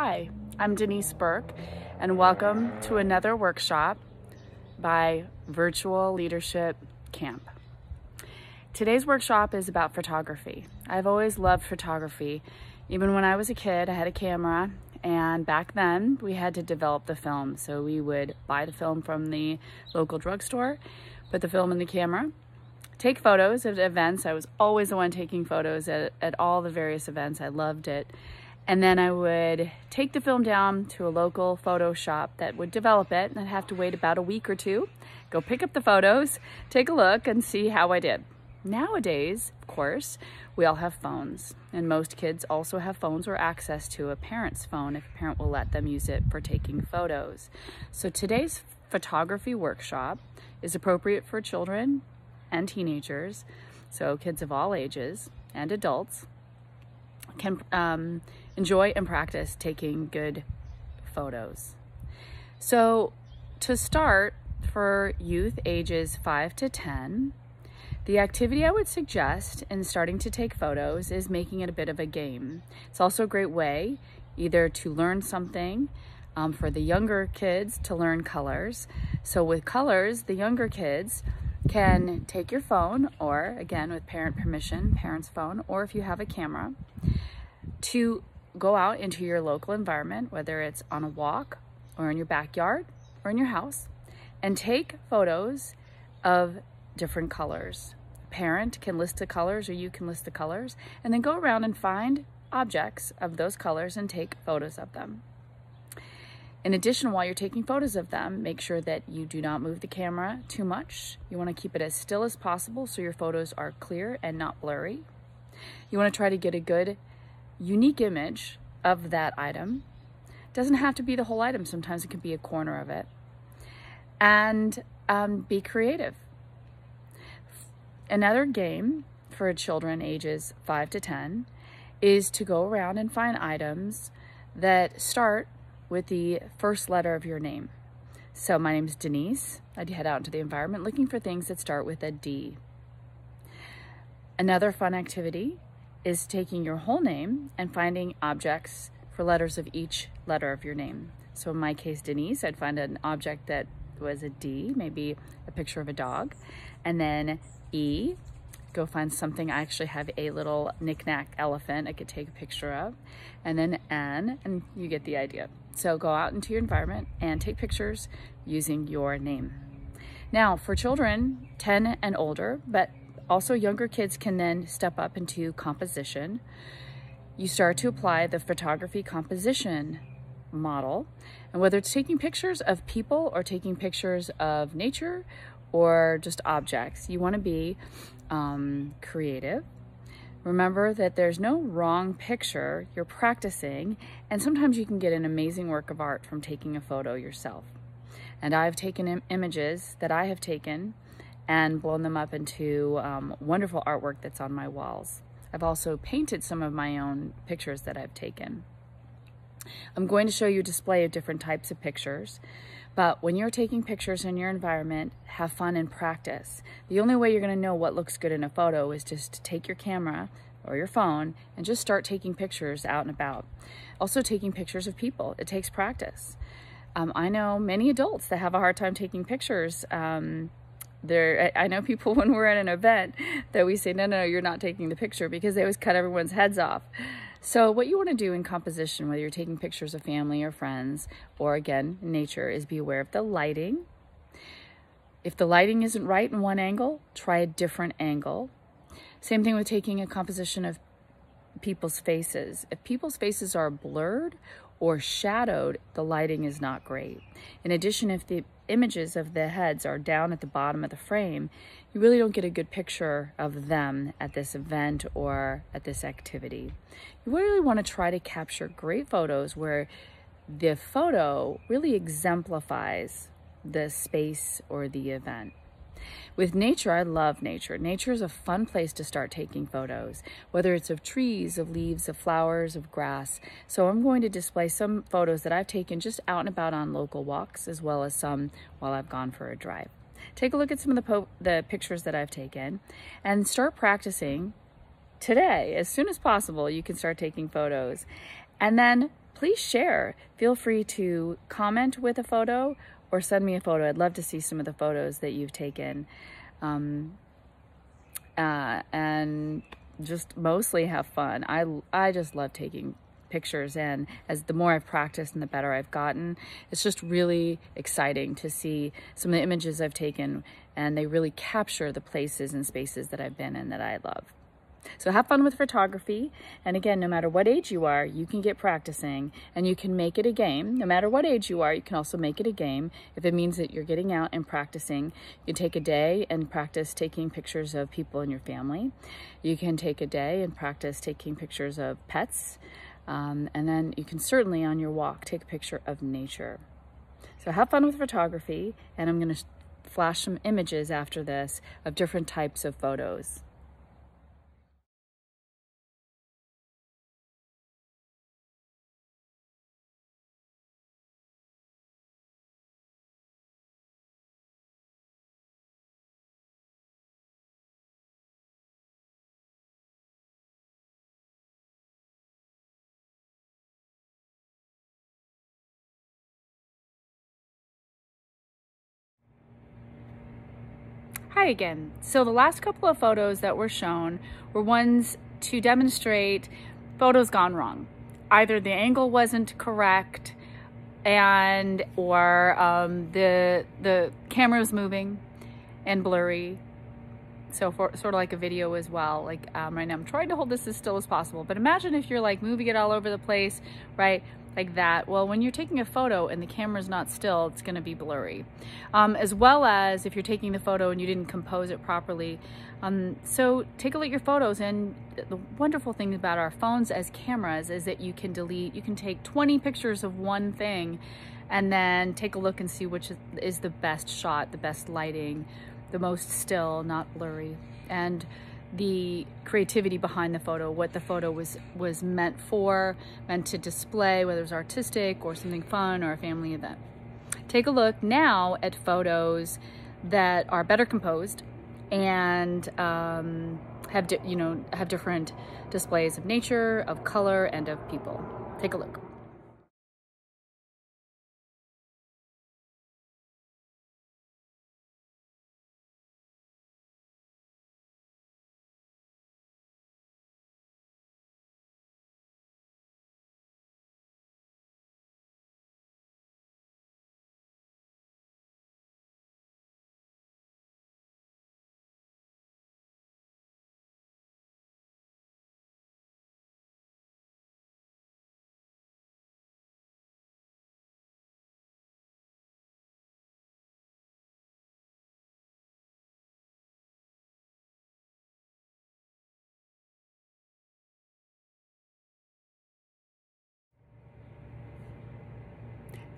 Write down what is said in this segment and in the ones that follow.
Hi, I'm Denise Burke, and welcome to another workshop by Virtual Leadership Camp. Today's workshop is about photography. I've always loved photography. Even when I was a kid, I had a camera, and back then we had to develop the film. So we would buy the film from the local drugstore, put the film in the camera, take photos of events. I was always the one taking photos at, at all the various events. I loved it. And then I would take the film down to a local photo shop that would develop it. And I'd have to wait about a week or two, go pick up the photos, take a look and see how I did. Nowadays, of course, we all have phones and most kids also have phones or access to a parent's phone if a parent will let them use it for taking photos. So today's photography workshop is appropriate for children and teenagers, so kids of all ages and adults can um, enjoy and practice taking good photos. So to start for youth ages 5 to 10, the activity I would suggest in starting to take photos is making it a bit of a game. It's also a great way either to learn something um, for the younger kids to learn colors. So with colors, the younger kids can take your phone or again with parent permission, parent's phone, or if you have a camera, to go out into your local environment, whether it's on a walk or in your backyard or in your house, and take photos of different colors. A parent can list the colors or you can list the colors, and then go around and find objects of those colors and take photos of them. In addition, while you're taking photos of them, make sure that you do not move the camera too much. You want to keep it as still as possible so your photos are clear and not blurry. You want to try to get a good unique image of that item. Doesn't have to be the whole item. Sometimes it can be a corner of it. And um, be creative. Another game for children ages 5 to 10 is to go around and find items that start with the first letter of your name. So my name is Denise. I'd head out into the environment looking for things that start with a D. Another fun activity is taking your whole name and finding objects for letters of each letter of your name. So in my case, Denise, I'd find an object that was a D, maybe a picture of a dog. And then E, go find something. I actually have a little knickknack elephant I could take a picture of. And then N, and you get the idea. So go out into your environment and take pictures using your name. Now for children 10 and older, but also, younger kids can then step up into composition. You start to apply the photography composition model. And whether it's taking pictures of people or taking pictures of nature or just objects, you want to be um, creative. Remember that there's no wrong picture, you're practicing, and sometimes you can get an amazing work of art from taking a photo yourself. And I've taken Im images that I have taken and blown them up into um, wonderful artwork that's on my walls. I've also painted some of my own pictures that I've taken. I'm going to show you a display of different types of pictures, but when you're taking pictures in your environment, have fun and practice. The only way you're gonna know what looks good in a photo is just to take your camera or your phone and just start taking pictures out and about. Also taking pictures of people, it takes practice. Um, I know many adults that have a hard time taking pictures um, there I know people when we're at an event that we say no no you're not taking the picture because they always cut everyone's heads off. So what you want to do in composition whether you're taking pictures of family or friends or again nature is be aware of the lighting. If the lighting isn't right in one angle try a different angle. Same thing with taking a composition of people's faces. If people's faces are blurred or shadowed, the lighting is not great. In addition, if the images of the heads are down at the bottom of the frame, you really don't get a good picture of them at this event or at this activity. You really want to try to capture great photos where the photo really exemplifies the space or the event. With nature, I love nature. Nature is a fun place to start taking photos, whether it's of trees, of leaves, of flowers, of grass. So I'm going to display some photos that I've taken just out and about on local walks, as well as some while I've gone for a drive. Take a look at some of the, the pictures that I've taken and start practicing today. As soon as possible, you can start taking photos. And then please share. Feel free to comment with a photo or send me a photo. I'd love to see some of the photos that you've taken. Um, uh, and just mostly have fun. I, I just love taking pictures and as the more I've practiced and the better I've gotten, it's just really exciting to see some of the images I've taken and they really capture the places and spaces that I've been in that I love. So have fun with photography. And again, no matter what age you are, you can get practicing and you can make it a game. No matter what age you are, you can also make it a game. If it means that you're getting out and practicing, you take a day and practice taking pictures of people in your family. You can take a day and practice taking pictures of pets. Um, and then you can certainly on your walk take a picture of nature. So have fun with photography and I'm going to flash some images after this of different types of photos. Hi again. So the last couple of photos that were shown were ones to demonstrate photos gone wrong. Either the angle wasn't correct and or um, the the camera was moving and blurry. So for sort of like a video as well. Like um, right now I'm trying to hold this as still as possible. But imagine if you're like moving it all over the place, right? Like that. Well, when you're taking a photo and the camera's not still, it's gonna be blurry. Um, as well as if you're taking the photo and you didn't compose it properly. Um, so take a look at your photos and the wonderful thing about our phones as cameras is that you can delete, you can take 20 pictures of one thing and then take a look and see which is the best shot, the best lighting, the most still, not blurry. And the creativity behind the photo, what the photo was, was meant for, meant to display, whether it was artistic or something fun or a family event. Take a look now at photos that are better composed and um, have, you know, have different displays of nature, of color, and of people. Take a look.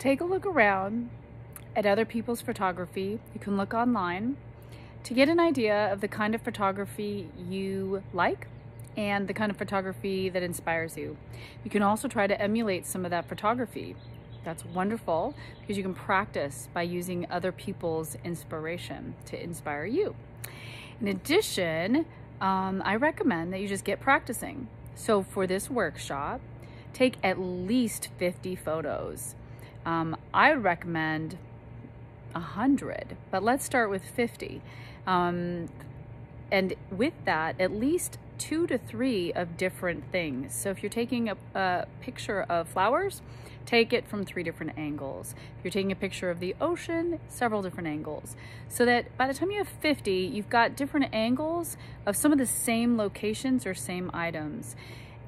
Take a look around at other people's photography. You can look online to get an idea of the kind of photography you like and the kind of photography that inspires you. You can also try to emulate some of that photography. That's wonderful because you can practice by using other people's inspiration to inspire you. In addition, um, I recommend that you just get practicing. So for this workshop, take at least 50 photos. Um, I would recommend 100, but let's start with 50. Um, and with that, at least two to three of different things. So if you're taking a, a, picture of flowers, take it from three different angles. If you're taking a picture of the ocean, several different angles. So that by the time you have 50, you've got different angles of some of the same locations or same items.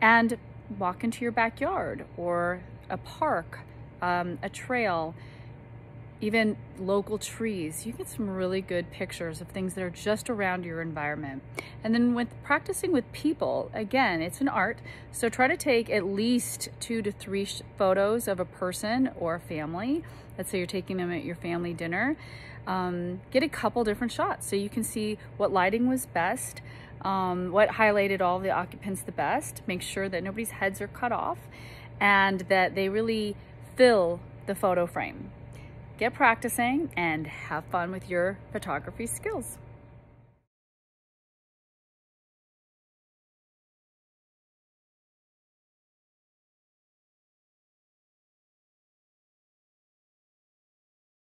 And walk into your backyard or a park um, a trail, even local trees. You get some really good pictures of things that are just around your environment. And then with practicing with people, again, it's an art. So try to take at least two to three photos of a person or a family. Let's say you're taking them at your family dinner. Um, get a couple different shots so you can see what lighting was best, um, what highlighted all the occupants the best. Make sure that nobody's heads are cut off and that they really fill the photo frame. Get practicing and have fun with your photography skills.